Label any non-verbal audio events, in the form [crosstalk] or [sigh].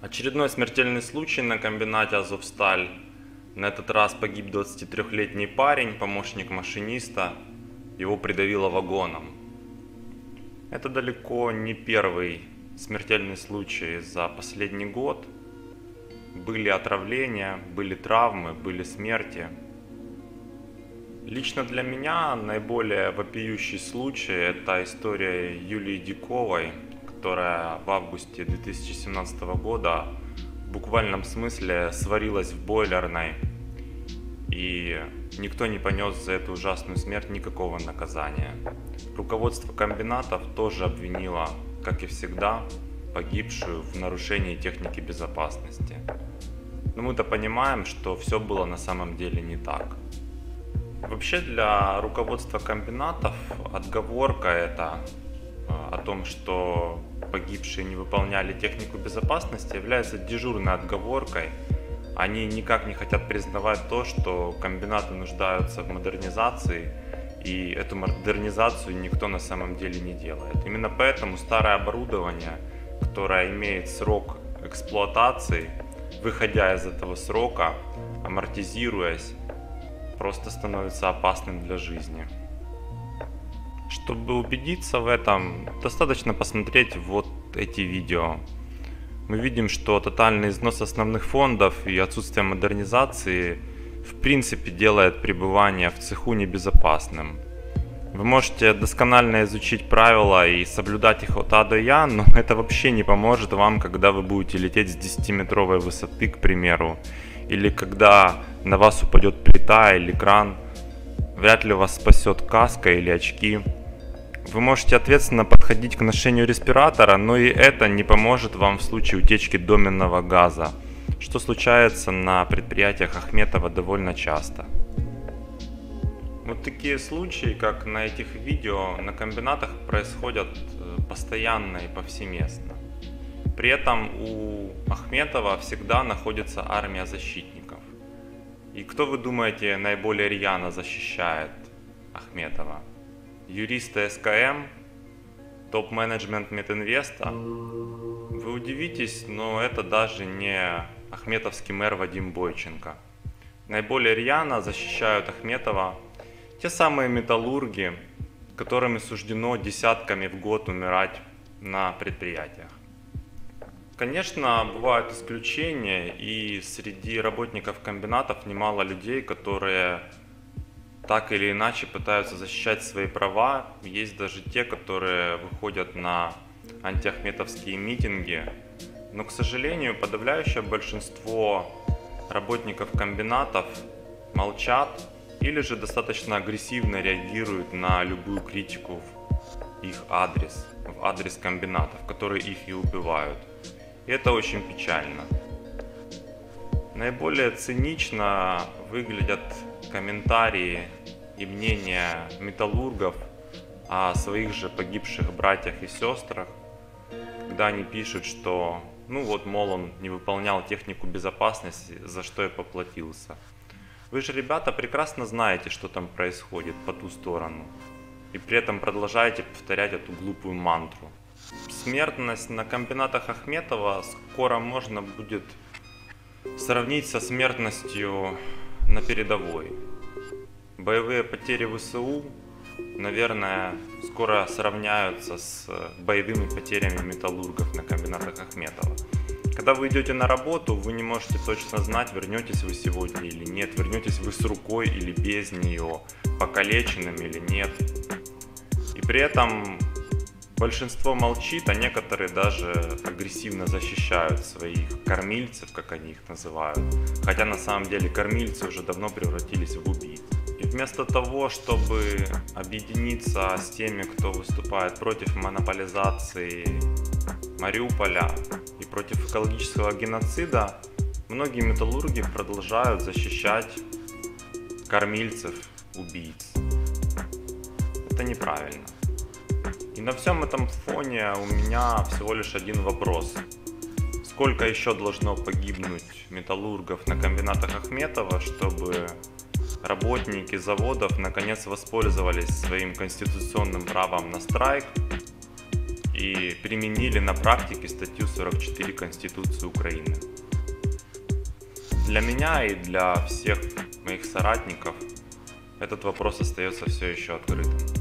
Очередной смертельный случай на комбинате Азовсталь. На этот раз погиб 23-летний парень, помощник машиниста. Его придавило вагоном. Это далеко не первый смертельный случай за последний год. Были отравления, были травмы, были смерти. Лично для меня наиболее вопиющий случай – это история Юлии Диковой, которая в августе 2017 года в буквальном смысле сварилась в бойлерной, и никто не понес за эту ужасную смерть никакого наказания. Руководство комбинатов тоже обвинило, как и всегда, погибшую в нарушении техники безопасности. Но мы-то понимаем, что все было на самом деле не так. Вообще для руководства комбинатов отговорка это о том, что погибшие не выполняли технику безопасности, является дежурной отговоркой. Они никак не хотят признавать то, что комбинаты нуждаются в модернизации, и эту модернизацию никто на самом деле не делает. Именно поэтому старое оборудование, которое имеет срок эксплуатации, выходя из этого срока, амортизируясь, просто становится опасным для жизни. Чтобы убедиться в этом, достаточно посмотреть вот эти видео. Мы видим, что тотальный износ основных фондов и отсутствие модернизации в принципе делает пребывание в цеху небезопасным. Вы можете досконально изучить правила и соблюдать их от А до Я, но [laughs] это вообще не поможет вам, когда вы будете лететь с 10-метровой высоты, к примеру, или когда на вас упадет плита или кран. Вряд ли вас спасет каска или очки. Вы можете ответственно подходить к ношению респиратора, но и это не поможет вам в случае утечки доменного газа, что случается на предприятиях Ахметова довольно часто. Вот такие случаи, как на этих видео, на комбинатах происходят э, постоянно и повсеместно. При этом у Ахметова всегда находится армия защитников. И кто, вы думаете, наиболее рьяно защищает Ахметова? Юриста СКМ, топ-менеджмент Метинвеста. Вы удивитесь, но это даже не Ахметовский мэр Вадим Бойченко. Наиболее рьяно защищают Ахметова те самые металлурги, которыми суждено десятками в год умирать на предприятиях. Конечно, бывают исключения, и среди работников комбинатов немало людей, которые так или иначе пытаются защищать свои права. Есть даже те, которые выходят на антиахметовские митинги. Но, к сожалению, подавляющее большинство работников комбинатов молчат или же достаточно агрессивно реагируют на любую критику в их адрес, в адрес комбинатов, которые их и убивают. И это очень печально. Наиболее цинично выглядят комментарии и мнения металлургов о своих же погибших братьях и сестрах, когда они пишут, что ну вот, мол, он не выполнял технику безопасности, за что я поплатился. Вы же, ребята, прекрасно знаете, что там происходит по ту сторону. И при этом продолжаете повторять эту глупую мантру. Смертность на комбинатах Ахметова скоро можно будет сравнить со смертностью на передовой. Боевые потери ВСУ, наверное, скоро сравняются с боевыми потерями металлургов на комбинатах Ахметова. Когда вы идете на работу, вы не можете точно знать, вернетесь вы сегодня или нет, вернетесь вы с рукой или без нее, покалеченным или нет. И при этом большинство молчит, а некоторые даже агрессивно защищают своих кормильцев, как они их называют. Хотя на самом деле кормильцы уже давно превратились в убийц. И вместо того, чтобы объединиться с теми, кто выступает против монополизации Мариуполя и против экологического геноцида, многие металлурги продолжают защищать кормильцев, убийц. Это неправильно. И на всем этом фоне у меня всего лишь один вопрос. Сколько еще должно погибнуть металлургов на комбинатах Ахметова, чтобы работники заводов наконец воспользовались своим конституционным правом на страйк и применили на практике статью 44 Конституции Украины. Для меня и для всех моих соратников этот вопрос остается все еще открытым.